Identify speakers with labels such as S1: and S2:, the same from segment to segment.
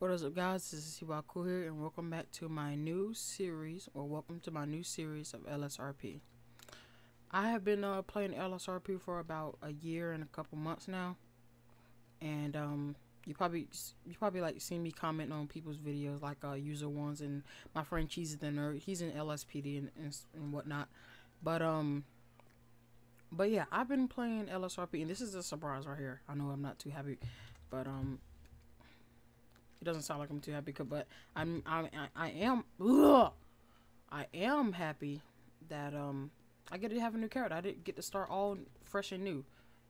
S1: What is up guys, this is Iwaku here and welcome back to my new series, or welcome to my new series of LSRP. I have been uh, playing LSRP for about a year and a couple months now. And um, you probably you probably like seen me comment on people's videos like uh, user ones and my friend Cheezy the Nerd, he's in LSPD and, and, and whatnot. But um but yeah, I've been playing LSRP and this is a surprise right here. I know I'm not too happy, but um it doesn't sound like I'm too happy, but I'm I I am ugh, I am happy that um I get to have a new character. I didn't get to start all fresh and new.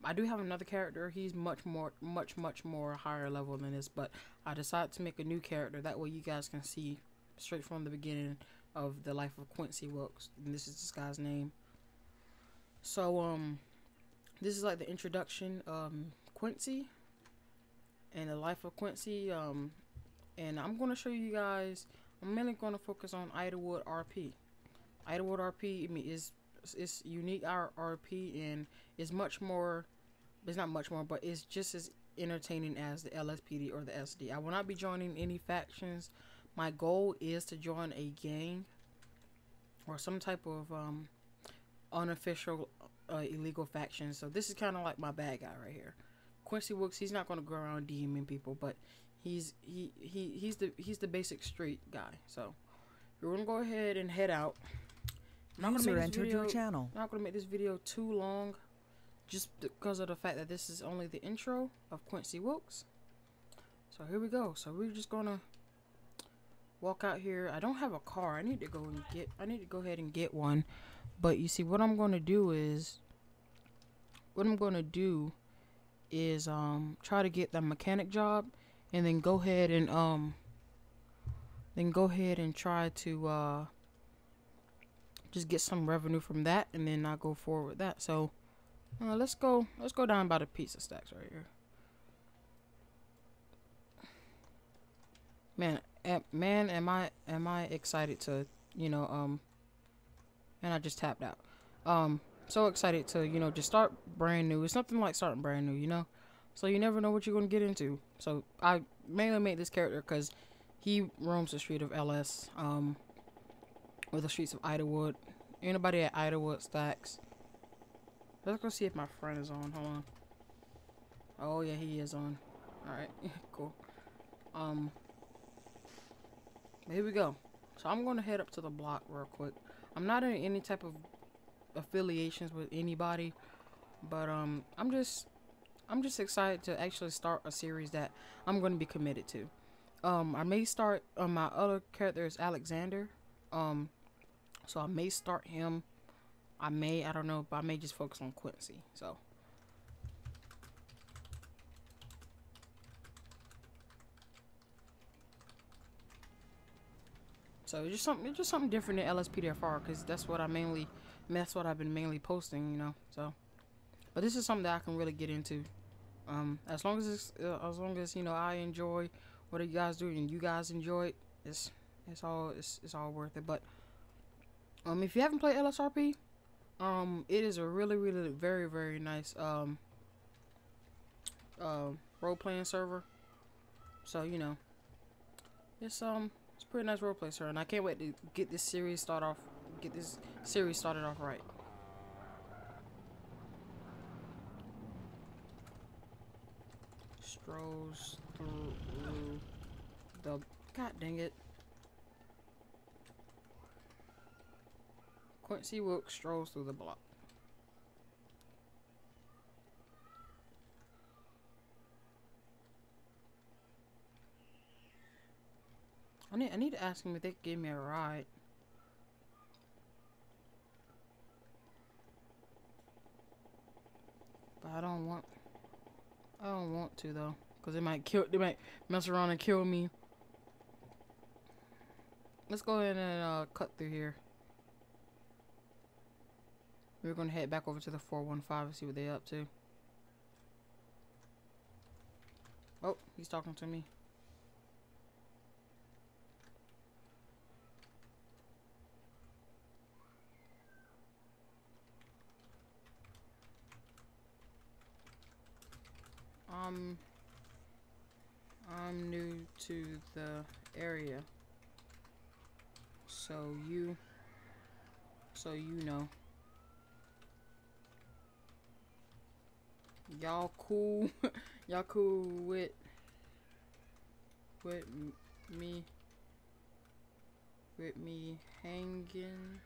S1: I do have another character. He's much more, much, much more higher level than this. But I decided to make a new character. That way you guys can see straight from the beginning of the life of Quincy Wilkes. And this is this guy's name. So um, this is like the introduction. Um, Quincy and the life of Quincy. Um, and I'm going to show you guys. I'm mainly going to focus on Idlewood RP. Idlewood RP I mean, is is unique RP and is much more. It's not much more, but it's just as entertaining as the LSPD or the SD. I will not be joining any factions. My goal is to join a gang or some type of um, unofficial uh, illegal faction. So this is kind of like my bad guy right here. Quincy Wilkes, he's not going to go around DMing people, but he's he, he he's the he's the basic street guy. So we're gonna go ahead and head out.
S2: I'm not User entered video, your channel.
S1: Not gonna make this video too long, just because of the fact that this is only the intro of Quincy Wilkes. So here we go. So we're just gonna walk out here. I don't have a car. I need to go and get. I need to go ahead and get one. But you see, what I'm gonna do is, what I'm gonna do is um try to get the mechanic job and then go ahead and um then go ahead and try to uh just get some revenue from that and then I'll go forward with that. So uh, let's go let's go down by the pizza stacks right here. Man man am I am I excited to you know um and I just tapped out. Um so excited to you know just start brand new it's nothing like starting brand new you know so you never know what you're going to get into. So I mainly made this character because he roams the street of LS, um, or the streets of Idlewood. Anybody at Idlewood stacks. Let's go see if my friend is on. Hold on. Oh yeah, he is on. Alright, cool. Um, here we go. So I'm going to head up to the block real quick. I'm not in any type of affiliations with anybody, but um, I'm just I'm just excited to actually start a series that I'm going to be committed to. Um, I may start. Um, my other character is Alexander. Um, so I may start him. I may. I don't know, but I may just focus on Quincy. So. So it's just something, it's just something different than LSPDFR because that's what I mainly, that's what I've been mainly posting, you know. So, but this is something that I can really get into um, as long as uh, as long as you know I enjoy what you guys do and you guys enjoy it, it's it's all it's, it's all worth it. But um, if you haven't played LSRP, um, it is a really really very very nice um uh, role playing server. So you know, it's um it's pretty nice role play server, and I can't wait to get this series start off get this series started off right. strolls through the... God dang it. Quincy Wilkes strolls through the block. I need I need to ask him if they could give me a ride. I don't want I don't want to though, cause they might kill. They might mess around and kill me. Let's go ahead and uh, cut through here. We're gonna head back over to the 415 and see what they're up to. Oh, he's talking to me. Um, I'm new to the area. So you, so you know. Y'all cool? Y'all cool with with me with me hanging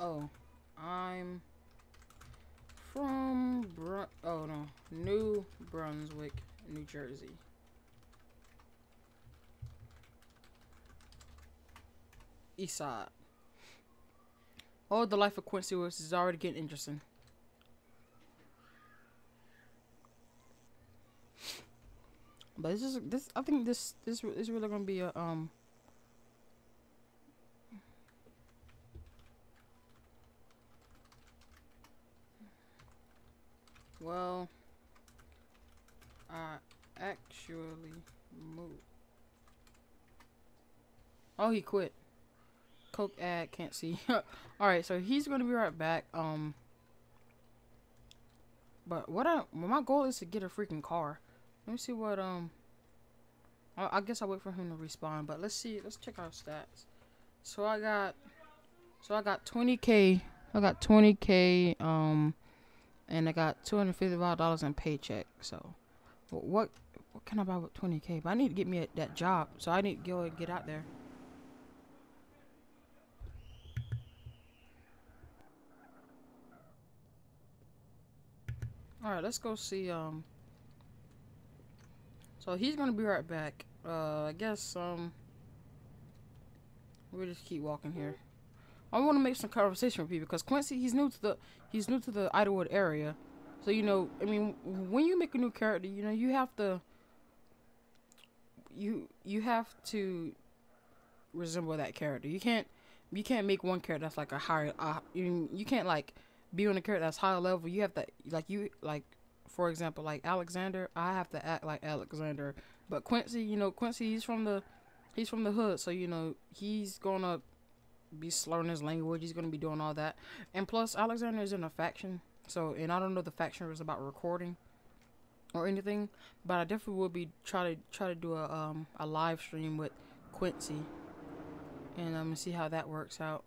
S1: oh I'm from Br oh no New Brunswick New Jersey East Side Oh the life of Quincy was is already getting interesting But this is this. I think this this is really gonna be a um. Well, I actually moved. Oh, he quit. Coke ad can't see. All right, so he's gonna be right back. Um, but what I well, my goal is to get a freaking car. Let me see what, um... I, I guess I'll wait for him to respond, but let's see. Let's check our stats. So I got... So I got 20k. I got 20k, um... And I got $255 in paycheck, so... What what can I buy with 20k? But I need to get me a, that job, so I need to go and get out there. Alright, let's go see, um... So he's gonna be right back. Uh, I guess um, we'll just keep walking here. I want to make some conversation with people because Quincy, he's new to the he's new to the Idlewood area, so you know, I mean, when you make a new character, you know, you have to you you have to resemble that character. You can't you can't make one character that's like a higher uh, you you can't like be on a character that's higher level. You have to like you like for example, like Alexander, I have to act like Alexander. But Quincy, you know, Quincy, he's from the, he's from the hood, so you know, he's gonna be slurring his language. He's gonna be doing all that, and plus, Alexander is in a faction. So, and I don't know the faction was about recording or anything, but I definitely will be try to try to do a um a live stream with Quincy, and I'm um, see how that works out.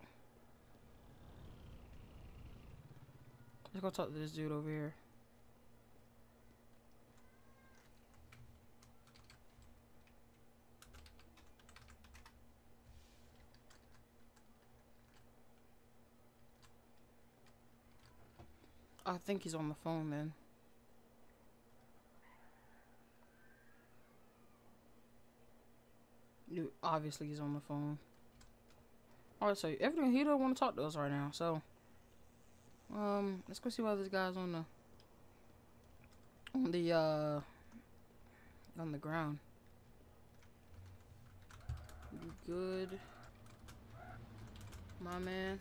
S1: Let's go talk to this dude over here. I think he's on the phone then. Obviously he's on the phone. Alright, so everything he don't want to talk to us right now, so um let's go see why this guy's on the on the uh on the ground. You good? My man.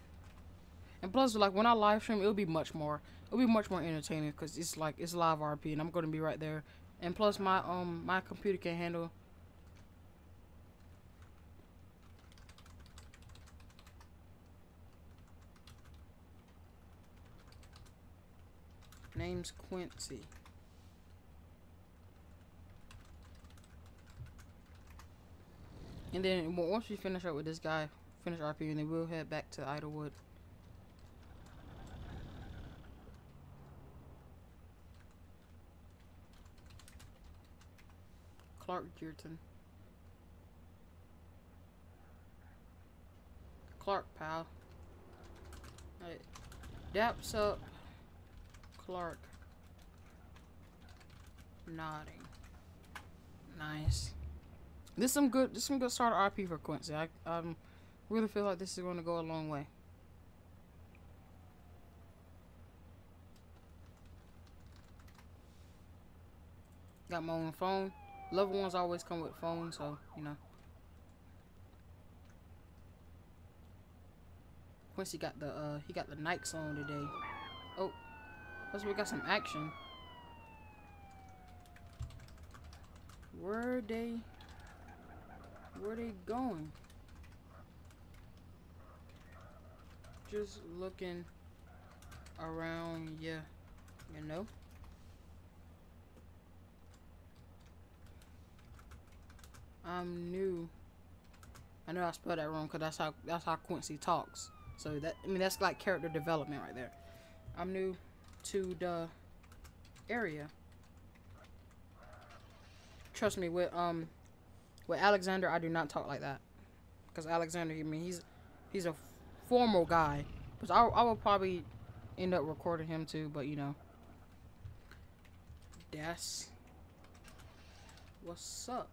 S1: And plus, like, when I live stream, it'll be much more it'll be much more entertaining because it's like it's live RP and I'm gonna be right there. And plus my um my computer can handle Name's Quincy. And then once we finish up with this guy, finish RP, and then we'll head back to Idlewood. Clark Dearton. Clark, pal. Hey, daps up. Clark. Nodding. Nice. This some good. This some good start RP for Quincy. I um really feel like this is going to go a long way. Got my own phone. Loved ones always come with phones, so, you know. Quincy got the, uh, he got the Nikes on today. Oh, plus we got some action. Where they, where they going? Just looking around, yeah, you know. I'm new. I know I spelled that wrong because that's how that's how Quincy talks. So that I mean that's like character development right there. I'm new to the area. Trust me, with um with Alexander, I do not talk like that. Because Alexander, I mean, he's he's a formal guy. But I, I will probably end up recording him too. But you know, that's what's up.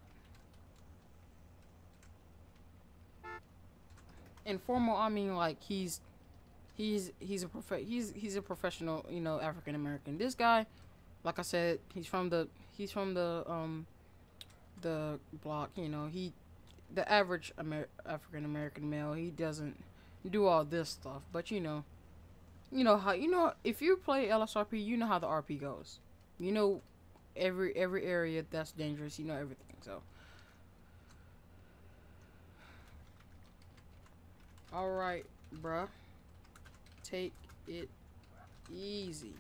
S1: Informal, I mean like he's he's he's a prof he's he's a professional, you know, African American. This guy, like I said, he's from the he's from the um the block. You know, he the average Amer African American male. He doesn't do all this stuff, but you know, you know how you know if you play LSRP, you know how the RP goes. You know every every area that's dangerous. You know everything. So. All right, bruh. Take it easy.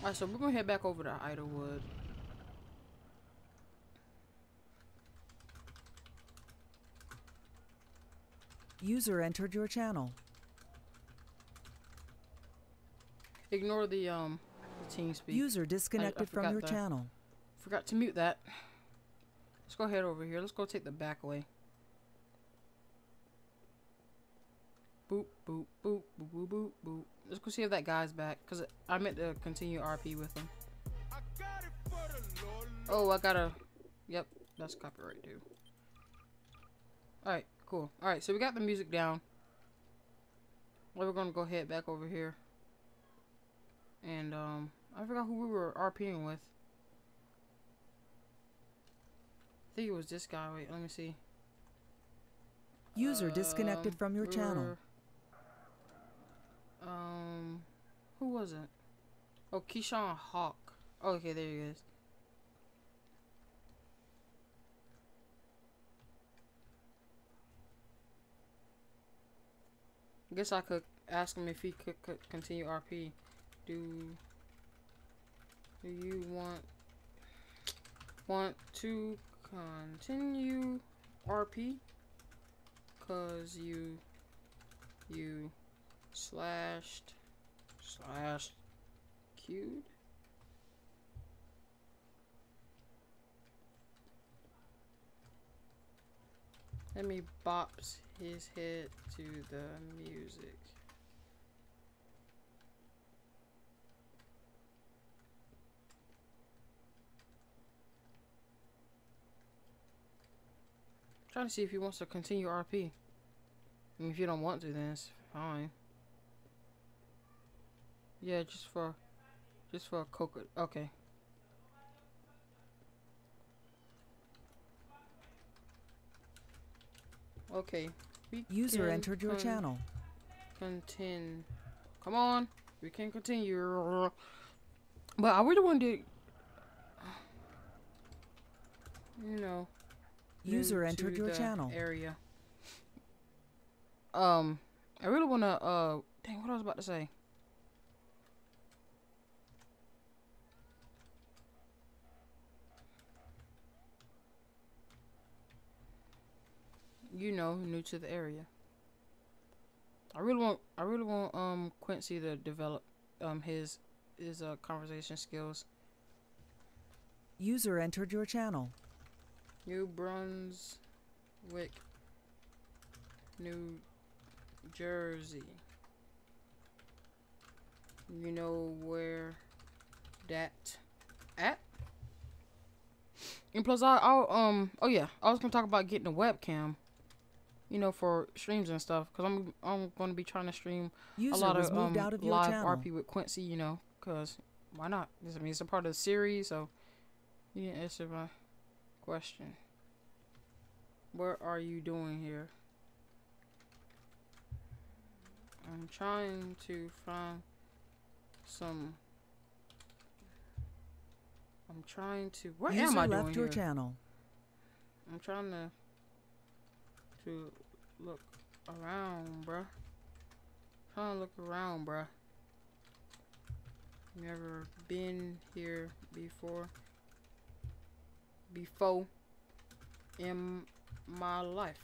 S1: Alright, so we're gonna head back over to Idlewood.
S2: User entered your channel.
S1: Ignore the um the TeamSpeak.
S2: User disconnected I, I from your channel.
S1: Forgot to mute that. Let's go head over here. Let's go take the back way. Boop boop boop boop boop boop boop. Let's go see if that guy's back, cause I meant to continue RP with him. Oh, I gotta. Yep, that's copyright, dude. All right. Cool. Alright, so we got the music down. Well, we're gonna go head back over here. And, um, I forgot who we were RPing with. I think it was this guy. Wait, let me see.
S2: User disconnected um, from your channel.
S1: Um, who was it? Oh, Keyshawn Hawk. okay, there he is. I guess I could ask him if he could, could continue RP. Do do you want want to continue RP? Cause you you slashed slashed queued. Let me bops his head to the music. Trying to see if he wants to continue RP. I mean, if you don't want to, then it's fine. Yeah, just for, just for a coca. Okay. Okay.
S2: User entered your channel.
S1: Continue. Come on. We can continue. But I really want to you know
S2: user entered your channel
S1: area um i really want to uh dang what i was about to say you know, new to the area. I really want I really want um Quincy to develop um his his uh conversation skills.
S2: User entered your channel.
S1: New Brunswick, New Jersey. You know where that at? And plus, I, I'll um. Oh yeah, I was gonna talk about getting a webcam you know, for streams and stuff. Cause I'm I'm going to be trying to stream User a lot of um of live channel. RP with Quincy. You know, cause why not? I mean, it's a part of the series, so you didn't answer my question. What are you doing here? I'm trying to find some. I'm trying to. What User am I doing left your here? channel. I'm trying to to look around, bruh. Trying to look around, bruh. Never been here before. before in my life.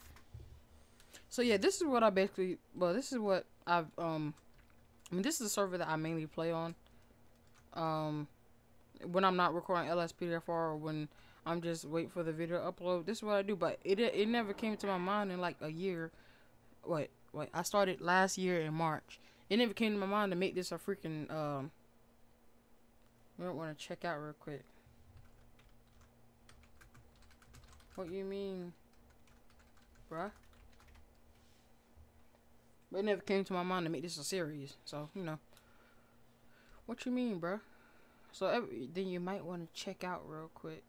S1: So yeah, this is what I basically well, this is what I've um I mean this is a server that I mainly play on. Um when I'm not recording LSPDFR or when I'm just waiting for the video upload. This is what I do, but it it never came to my mind in like a year. What wait, I started last year in March. It never came to my mind to make this a freaking um we don't want to check out real quick. What you mean, bruh? But it never came to my mind to make this a series. So, you know. What you mean, bruh? So, every, then you might want to check out real quick.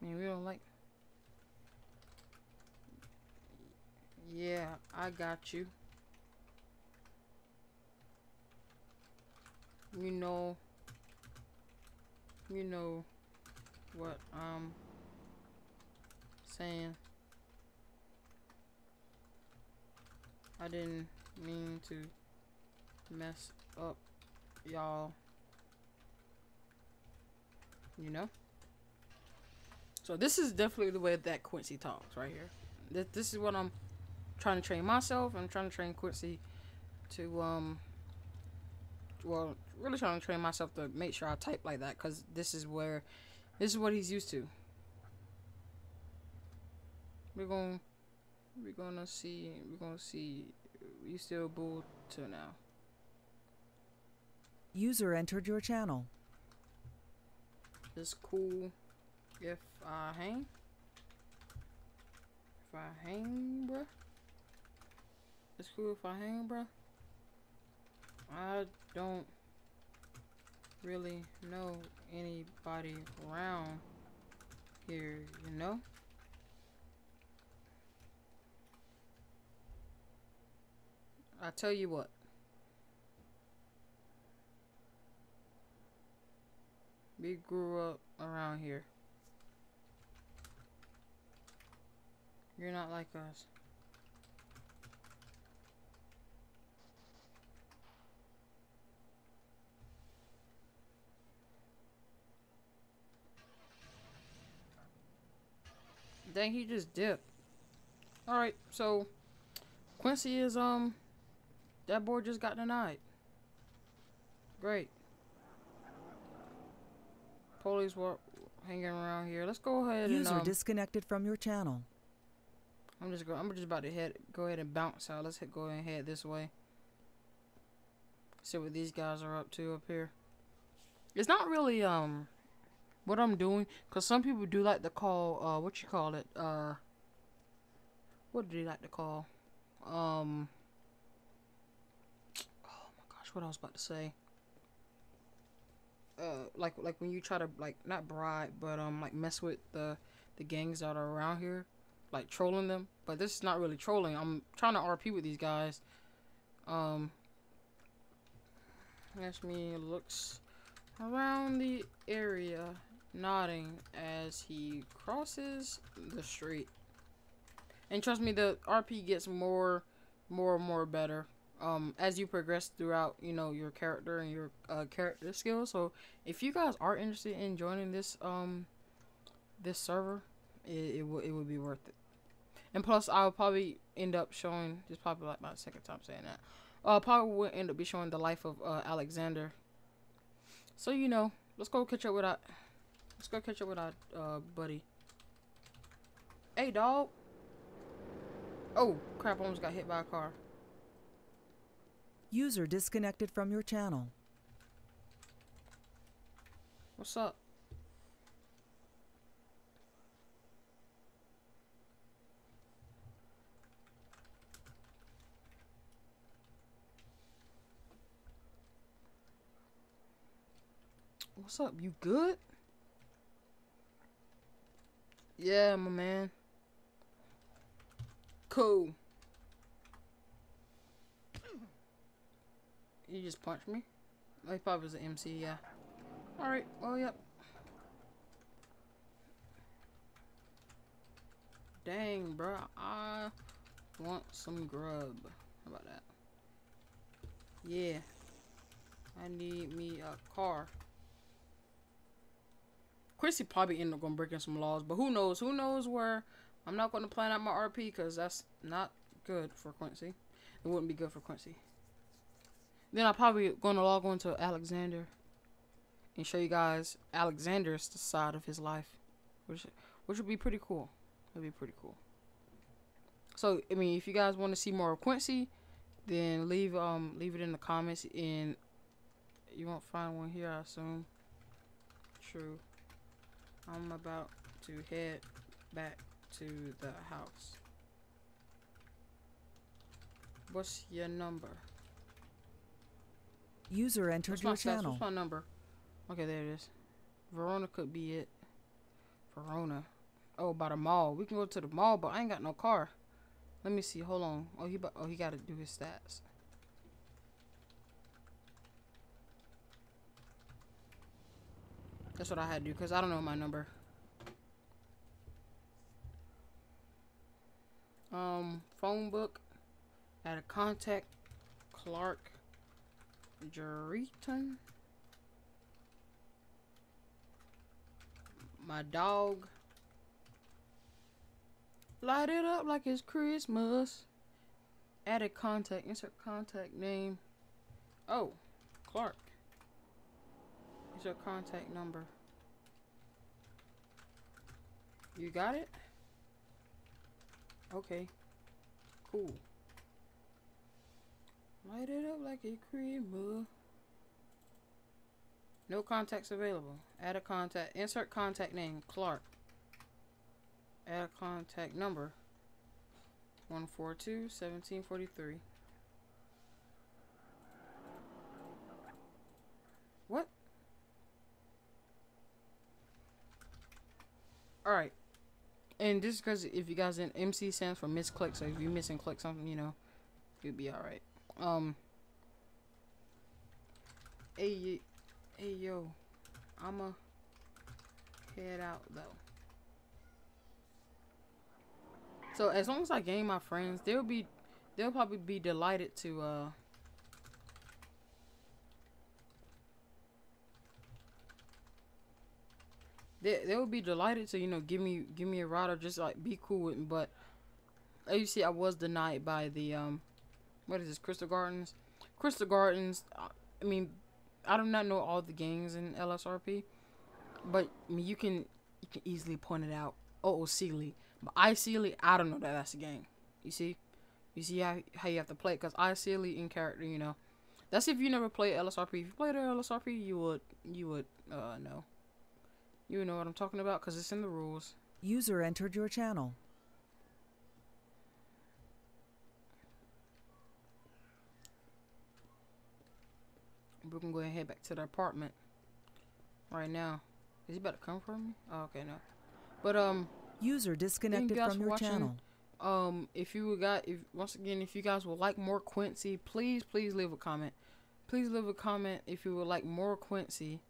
S1: I mean, we don't like... Yeah, I got you. You know... You know what I'm saying. I didn't mean to mess up y'all. You know? So this is definitely the way that Quincy talks right here. This, this is what I'm trying to train myself. I'm trying to train Quincy to, um, well, really trying to train myself to make sure I type like that because this is where, this is what he's used to. We're going, we're gonna see, we're gonna see, you still bull to now.
S2: User entered your channel.
S1: It's cool if I hang. If I hang, bruh. It's cool if I hang, bruh. I don't really know anybody around here, you know? I tell you what. We grew up around here. You're not like us. Dang, he just dipped. Alright, so Quincy is, um, that board just got denied. Great. Police were hanging around here. Let's go ahead
S2: User
S1: and, um,
S2: disconnected from your channel.
S1: I'm just going. I'm just about to head. Go ahead and bounce out. Let's hit, go ahead and head this way. See what these guys are up to up here. It's not really um what I'm doing, cause some people do like to call uh what you call it uh what do they like to call um oh my gosh what I was about to say uh like like when you try to like not bribe but um like mess with the the gangs that are around here like trolling them. But this is not really trolling. I'm trying to rp with these guys. Um as me looks around the area nodding as he crosses the street. And trust me the rp gets more more and more better um as you progress throughout you know your character and your uh, character skills. So if you guys are interested in joining this um this server it, it, it would be worth it. And plus i'll probably end up showing this probably like my second time saying that uh probably will end up be showing the life of uh, alexander. So you know let's go catch up with our let's go catch up with our uh buddy. Hey dog. Oh crap I almost got hit by a car.
S2: User disconnected from your channel.
S1: What's up? What's up? You good? Yeah, my man. Cool. You just punched me? Oh, he was an MC, yeah. Alright, well, oh, yep. Dang, bro. I want some grub. How about that? Yeah. I need me a car. Quincy probably ended up gonna breaking some laws, but who knows? Who knows where? I'm not gonna plan out my RP because that's not good for Quincy. It wouldn't be good for Quincy. Then I'm probably gonna log on to Alexander and show you guys Alexander's side of his life, which which would be pretty cool. It'd be pretty cool. So I mean, if you guys want to see more of Quincy, then leave um leave it in the comments and you won't find one here, I assume. True. I'm about to head back to the house. What's your number?
S2: User entered
S1: What's
S2: your
S1: stats? What's my number? Okay, there it is. Verona could be it. Verona. Oh, by the mall. We can go to the mall, but I ain't got no car. Let me see. Hold on. Oh, he. Oh, he got to do his stats. That's what I had to do because I don't know my number. Um, phone book. Add a contact. Clark. Jeriton. My dog. Light it up like it's Christmas. Add a contact. Insert contact name. Oh, Clark. Insert contact number. You got it? Okay. Cool. Light it up like a Christmas. No contacts available. Add a contact. Insert contact name. Clark. Add a contact number. 142 Alright. And this is because if you guys in MC stands for misclick, so if you miss and click something, you know, you'll be alright. Um. Hey, hey, yo. I'ma head out though. So as long as I gain my friends, they'll be, they'll probably be delighted to. uh They they will be delighted to you know give me give me a ride or just like be cool with me. But as you see, I was denied by the um, what is this? Crystal Gardens. Crystal Gardens. uh, I mean, I do not know all the gangs in LSRP, but I mean you can you can easily point it out. Oh, Sealy, but I Sealy, I don't know that that's a gang. You see, you see how how you have to play because I Sealy in character. You know, that's if you never played LSRP. If you played LSRP, you would you would uh know. You know what I'm talking about because it's in the rules.
S2: User entered your channel.
S1: We can go ahead and head back to the apartment right now. Is he about to come for me? Oh, okay, no. But um,
S2: User disconnected
S1: guys
S2: from your
S1: watching.
S2: channel.
S1: um, if you got, if once again, if you guys would like more Quincy, please, please leave a comment. Please leave a comment if you would like more Quincy.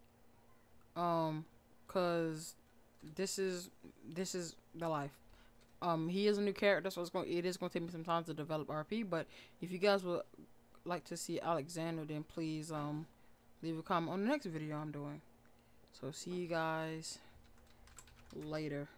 S1: Um, cause this is this is the life. Um, he is a new character, so it's going. It is going to take me some time to develop RP. But if you guys would like to see Alexander, then please um leave a comment on the next video I'm doing. So see you guys later.